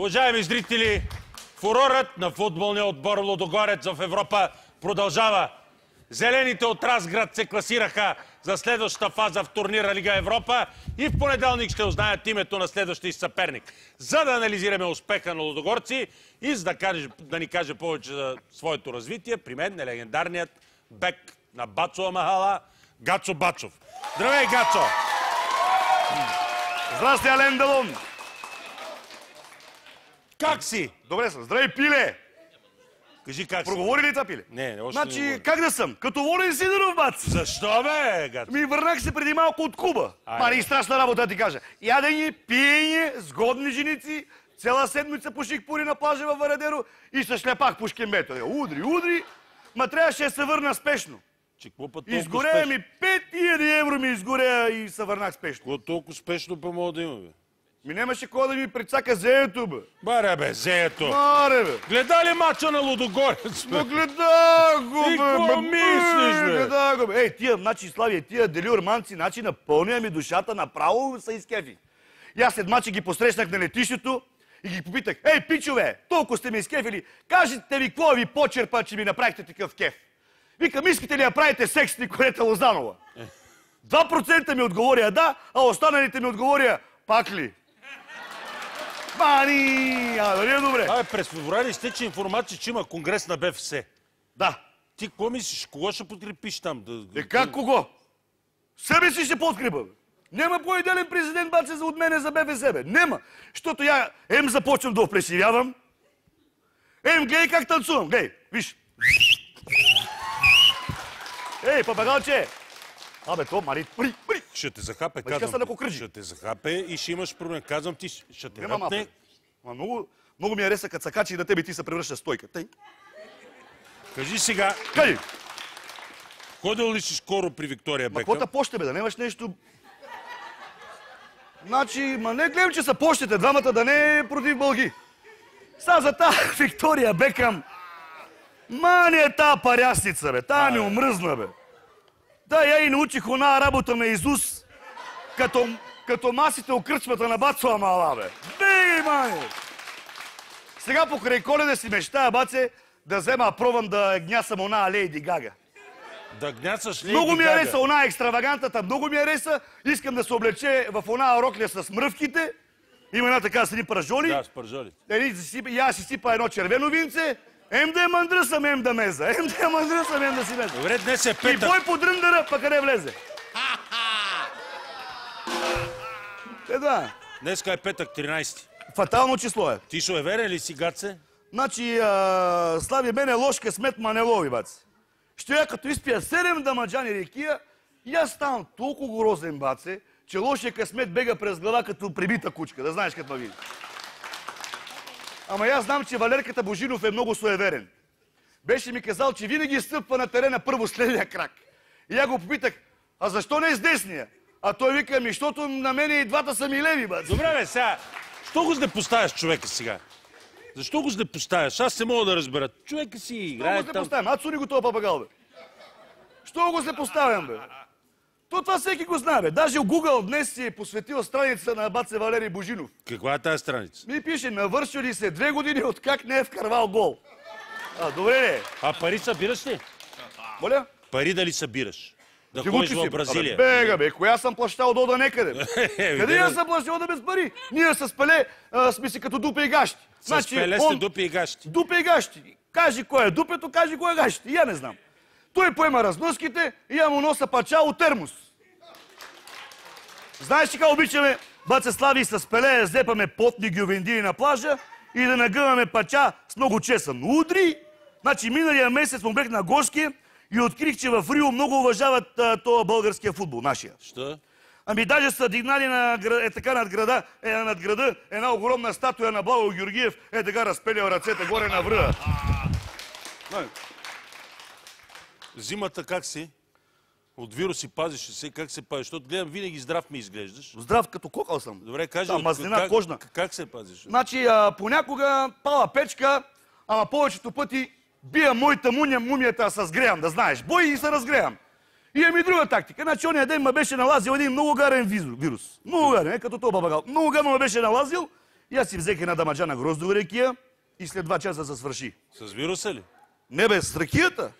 Уважаеми зрители, фурорът на футболния отбор Лодогорец в Европа продължава. Зелените от Разград се класираха за следващата фаза в турнира Лига Европа и в понеделник ще узнаят името на следващия съперник. За да анализираме успеха на лодогорци и за да, каже, да ни каже повече за своето развитие, при мен е легендарният бек на Бацова Махала, Гацо Бачов. Здравей, Гацо! Здрасти, Ален Делон! Как си? Добре съм. Здравей, пиле! Кажи как си. Проговори ли това пиле? Не, не, още не Значи, говори. как да съм? Като Волен Сидоров, бац! Защо бе, Гацо? Ми върнах се преди малко от Куба. Айде. И страшна работа, да ти кажа. Ядене, пиене, сгодни женици, цяла седмица пуших пури на плажа във Варадеро и се шлепах по шкембето. Е, Удри, удри, ма трябваше да се върна спешно. Че какво път Изгорея ми 5000 евро ми изгорея и се върнах спешно. Какво толкова спешно па мога да има, бе? Ми нямаше кой да ми прецака зеето, бе. Баре, бе, зеето. Маре, бе. Гледа ли мача на Лудогорец, бе? Ма гледа го, И бе! какво ма, мислиш, бе? Гледа го, бе! Ей, тия, значи, Славия, тия делиорманци, значи, напълня ми душата, направо са изкефи. И аз след мача ги посрещнах на летището и ги попитах, ей, пичове, толкова сте ме изкефили, кажете ми, какво ви почерпа, че ми направихте такъв кеф? Викам, искате ли да правите секс с Николета Лозанова? 2% ми отговоря да, а останалите ми отговоря пак ли? Мани! А, дали е добре? Абе, през февруари изтече информация, че има конгрес на БФС. Да. Ти какво мислиш? Кого ще подкрепиш там? Да... Е как кого? Себе си ще подкрепа. Няма по-иделен президент, баце, за от мене за БФС, бе. Нема. Защото я ем започвам да оплесивявам. Ем, гледай как танцувам. Гледай, виж. Ей, папагалче. Абе, то, мари, при, при. Ще те захапе, Ма, казвам. го кръжи. Ще те захапе и ще имаш проблем. Казвам ти, ще те Нема мапа. ръпне. Ма много, много ми хареса, като се качи на тебе и ти се превръщаш в стойка. Тъй. Кажи сега, Кай, ходил ли си скоро при Виктория ма Бека? кота поща, бе, да нямаш нещо... Значи, ма не гледам, че са пощите двамата, да не е против бълги. Са за та Виктория Бекам. Ма не е та парясница, бе. Та не омръзна, бе. Да, я и научих она работа на Изус, като, като масите окръчвата на Бацова мала, бе. Бей, мане! Сега покрай коледа си мечтая, баце, да взема, пробвам да гнясам она Лейди Гага. Да гнясаш ли? Много ми хареса она екстравагантата, много ми хареса. Искам да се облече в она рокля с мръвките. Има една така с едни пържоли. Да, с пържолите. Ели, си сипа- и аз си сипа едно червено винце. Ем да я мандръсам, ем да меза. Ем да я мандръсам, ем да си меза. Добре, днес е И петък. бой по дръндъра, па къде влезе? Е, да. Днеска е петък, 13. Фатално число е. Ти суеверен ли си, Гаце? Значи, а, слави мене лош късмет, ма не лови, бац. Ще я като изпия седем дамаджани рекия, и аз ставам толкова грозен, баце, че лошия късмет бега през глава като прибита кучка, да знаеш ме види. Ама аз знам, че Валерката Божинов е много суеверен. Беше ми казал, че винаги стъпва на терена първо с левия крак. И я го попитах, а защо не с десния? А той вика, ми, защото на мене и двата са ми леви, бац. Добре, бе, сега. Що го злепоставяш човека сега? Защо го злепоставяш? Аз не мога да разбера. Човека си Що играе го се там. Ацуни го това папагал, бе. Що го се поставям, бе? То това всеки го знае, бе. Даже Google днес си е посветил страница на баце Валерий Божинов. Каква е тази страница? Ми пише, навършили се две години от как не е вкарвал гол. А, добре, ли? А пари събираш ли? Моля? Пари дали събираш? Да Живучи ходиш в Бразилия. Абе, бега, бе. Коя съм плащал дода некъде? бе? Е, Къде я съм плащал да без пари? Ние с Пеле а, сме си като дупе и гащи. С пеле сте дупи и гащи. Дупе и гащи. Кажи кой е дупето, кажи кой е гащи. Я не знам. Той поема разноските и я му носа пача от термос. Знаеш ли как обичаме баце Слави с Пеле зепаме потни гювендии на плажа и да нагъваме пача с много чесън. Удри! Значи миналия месец му бех на горски и открих, че в Рио много уважават а, това българския футбол, нашия. Що? Ами даже са дигнали на, е така над града, е, над града една огромна статуя на Благо Георгиев, е така разпелял ръцете горе на връда. Зимата как си? От вируси пазиш се? Как се пазиш? Защото гледам, винаги здрав ми изглеждаш. Здрав като кокъл съм. Добре, кажи, Да, от- мазнина как, кожна. Как се пазиш? Значи а, понякога пала печка, ама повечето пъти бия моята муня, мумията да се сгреям, да знаеш. Бой и се разгреям. И имам и друга тактика. Значи ония ден ме беше налазил един много гарен вирус. Много гарен, е, като то бабагал. Много гарно ме беше налазил И аз си взех една дамаджана гроздова рекия и след два часа се свърши. С вируса ли? Не бе, с ракията.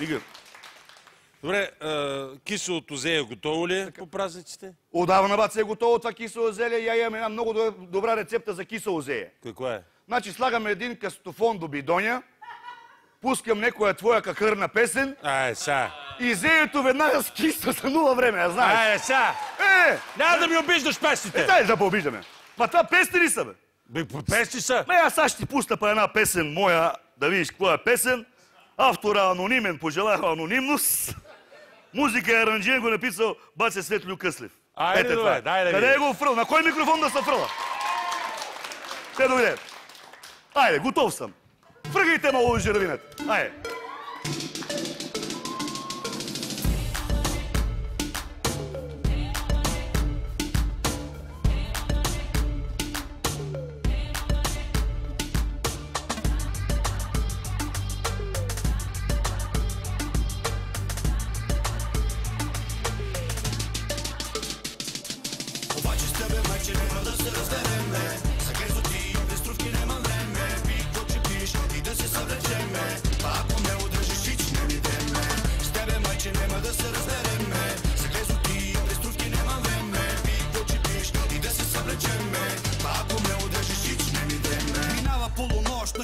Игор, Добре, а, киселото зее готово ли е по празниците? отдавна баце е готово това кисело зеле. Я имам една много до- добра рецепта за кисело зее. Каква е? Значи слагам един кастофон до бидоня, пускам некоя твоя какърна песен Ай, са. и зеето веднага скиса за нула време, я знаеш. Ай, са. Е, Няма да ми обиждаш е, песните. дай да пообиждаме. Ма това песни ли са, бе? Бе, по песни са. Ме, аз сега ще ти пусна па една песен моя, да видиш какво е песен. Автора анонимен, пожелава анонимност. Музика и аранжиран го написал Баце Светлю Къслев. Айде, Ете добре, това. дай да Къде е го фръл? На кой микрофон да се фръла? Те дойде. Айде, готов съм. Фръгайте малко жировинът. Айде.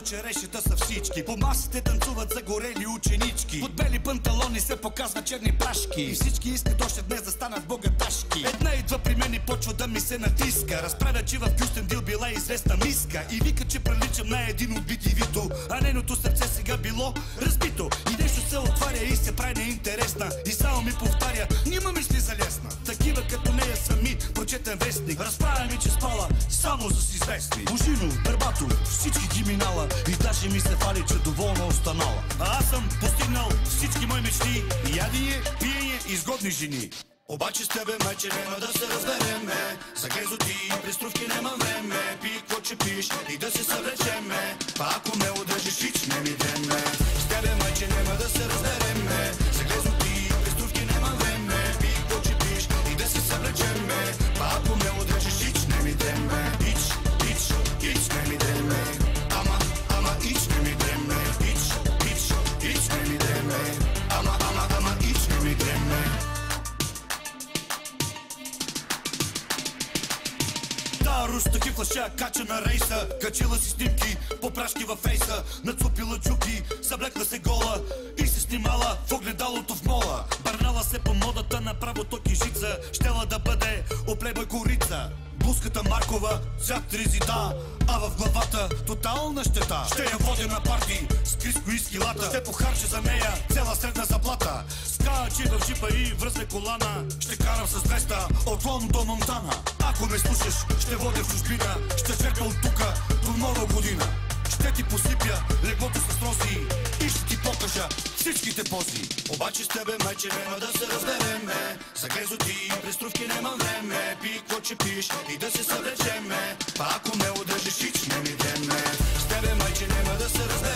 Черешета са всички. По масите танцуват загорели ученички. Под бели панталони се показват черни прашки. И всички искат още днес да станат богаташки. Една идва при мен и почва да ми се натиска. Разправя, че в Кюстен Дил била известна миска. И вика, че приличам на един от бити Вито. А нейното сърце сега било разбито. И нещо се отваря и се прави неинтересна. И само ми повтаря, нима мисли за лесна Такива като нея сами, прочетен вестник. Разправя ми, че спала само с известни. Божино, Бербато, всички ги минала И даже ми се фали, че доволно останала А аз съм постигнал всички мои мечти. Ядение, пиене и изгодни жени. Обаче с тебе, майче, няма да се разбереме. За гезо ти, преструвки няма време. Пи какво че пиш и да се съвлечеме Кифлаша, кача на рейса. Качила си снимки, попрашки във фейса. Нацупила чуки, съблекла се гола. И се снимала в огледалото в мола. Бърнала се по модата на правото кижица Щела да бъде оплебой корица. Блузката Маркова, цвят резида А в главата тотална щета. Ще я водя на парти с криско и скилата. Ще похарча за нея цела средна заплата Че в джипа и връзне колана. Ще карам с 200 от Лондон до Монтана. Ако ме слушаш, ще водя в чужбина. Ще черпя от тука до нова година. Ще ти посипя леглото с рози И ще ти покажа всичките пози. Обаче с тебе, майче, няма да се разбереме За гезо ти, преструвки няма време. Пи че пиш и да се съвлечеме. Па ако ме удържиш, ич не ми деме. С тебе, майче, няма да се разбереме